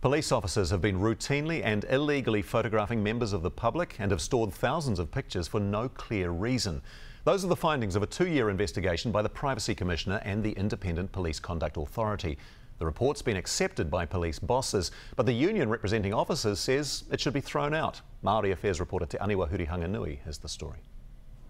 Police officers have been routinely and illegally photographing members of the public and have stored thousands of pictures for no clear reason. Those are the findings of a two year investigation by the Privacy Commissioner and the Independent Police Conduct Authority. The report's been accepted by police bosses, but the union representing officers says it should be thrown out. Māori Affairs reporter Te Aniwa Hurihanganui has the story.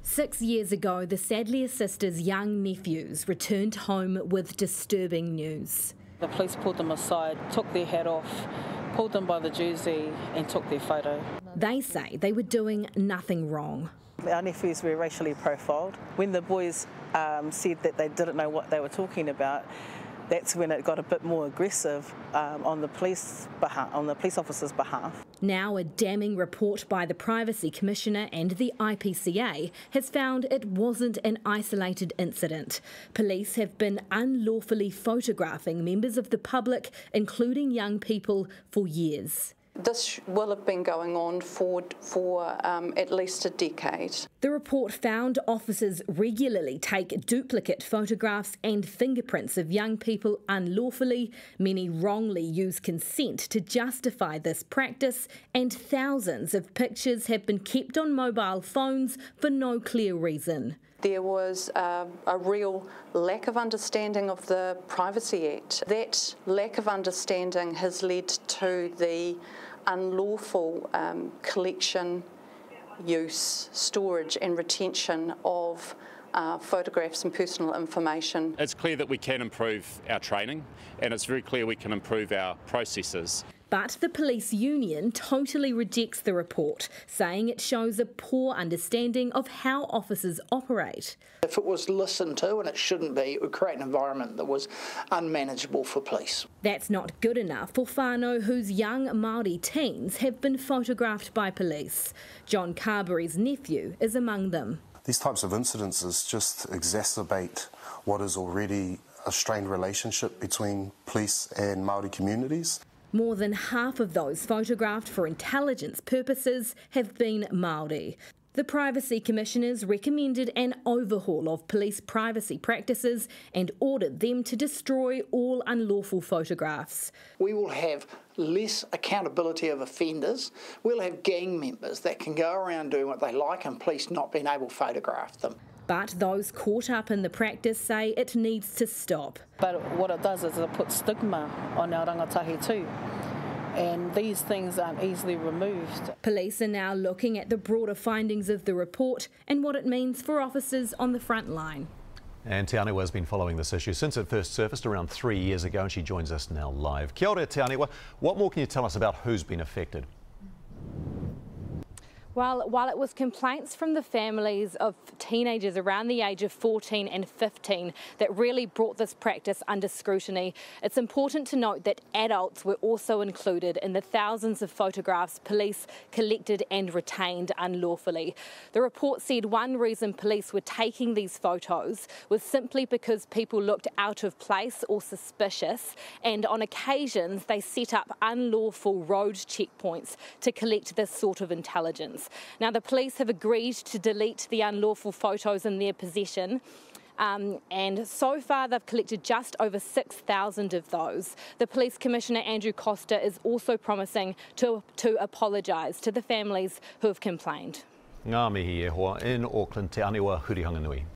Six years ago, the Sadlier sisters' young nephews returned home with disturbing news. The police pulled them aside, took their hat off, pulled them by the jersey, and took their photo. They say they were doing nothing wrong. Our nephews were racially profiled. When the boys um, said that they didn't know what they were talking about, that's when it got a bit more aggressive um, on the police on the police officers' behalf. Now, a damning report by the Privacy Commissioner and the IPCA has found it wasn't an isolated incident. Police have been unlawfully photographing members of the public, including young people, for years. This will have been going on for, for um, at least a decade. The report found officers regularly take duplicate photographs and fingerprints of young people unlawfully. Many wrongly use consent to justify this practice, and thousands of pictures have been kept on mobile phones for no clear reason. There was uh, a real lack of understanding of the Privacy Act. That lack of understanding has led to the unlawful um, collection, use, storage, and retention of uh, photographs and personal information. It's clear that we can improve our training, and it's very clear we can improve our processes. But the police union totally rejects the report, saying it shows a poor understanding of how officers operate. If it was listened to, and it shouldn't be, it would create an environment that was unmanageable for police. That's not good enough for whānau whose young Māori teens have been photographed by police. John Carberry's nephew is among them. These types of incidences just exacerbate what is already a strained relationship between police and Māori communities. More than half of those photographed for intelligence purposes have been Māori. The Privacy Commissioners recommended an overhaul of police privacy practices and ordered them to destroy all unlawful photographs. We will have less accountability of offenders. We'll have gang members that can go around doing what they like and police not being able to photograph them. But those caught up in the practice say it needs to stop. But what it does is it puts stigma on our rangatahi too. And these things aren't easily removed. Police are now looking at the broader findings of the report and what it means for officers on the front line. And Te Aniwa has been following this issue since it first surfaced around three years ago, and she joins us now live. Kia ora, Te Aniwa. What more can you tell us about who's been affected? Well, while it was complaints from the families of teenagers around the age of 14 and 15 that really brought this practice under scrutiny, it's important to note that adults were also included in the thousands of photographs police collected and retained unlawfully. The report said one reason police were taking these photos was simply because people looked out of place or suspicious, and on occasions they set up unlawful road checkpoints to collect this sort of intelligence. Now, the police have agreed to delete the unlawful photos in their possession. Um, and so far they've collected just over 6,000 of those. The Police Commissioner Andrew Costa, is also promising to, to apologise to the families who have complained. Ngā mihi e hoa in Auckland, Te Aniwa Hurihanganui.